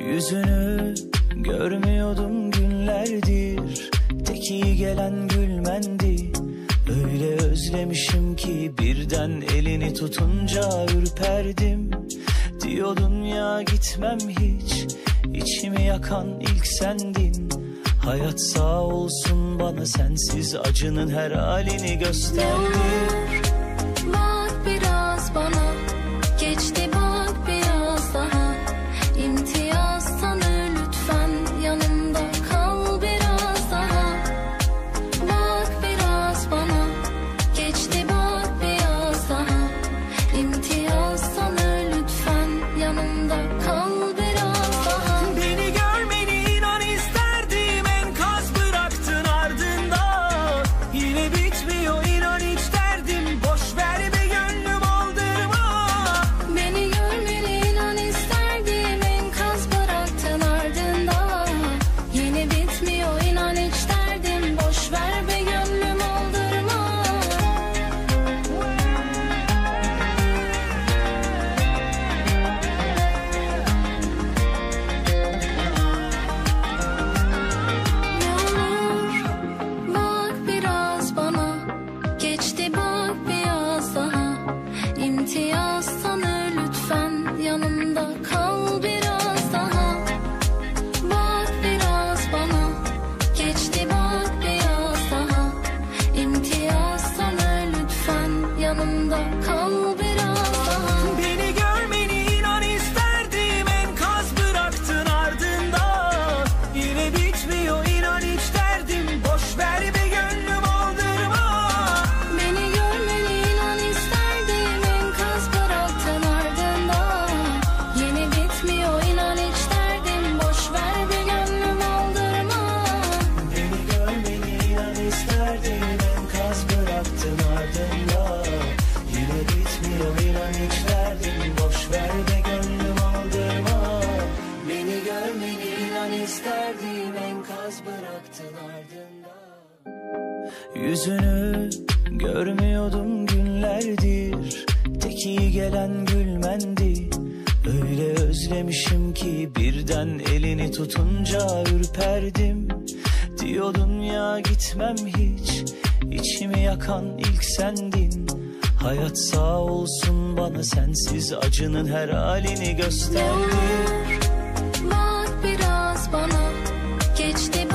Yüzünü görmüyordum günlerdir. Tek iyi gelen gülmendi. Öyle özlemişim ki birden elini tutunca ürperdim. Diyordun ya gitmem hiç. İçimi yakan ilk sendin. Hayat sağ olsun bana sensiz acının her halini gösterdi. Yüzünü görmüyordum günlerdir. Tek iyi gelen gülmendi. Öyle özlemişim ki birden elini tutunca ürperdim. Diyordun ya gitmem hiç. İçimi yakan ilk sendin. Hayat sağ olsun bana sensiz acının her halini gösterdi. Bak biraz bana. Geçti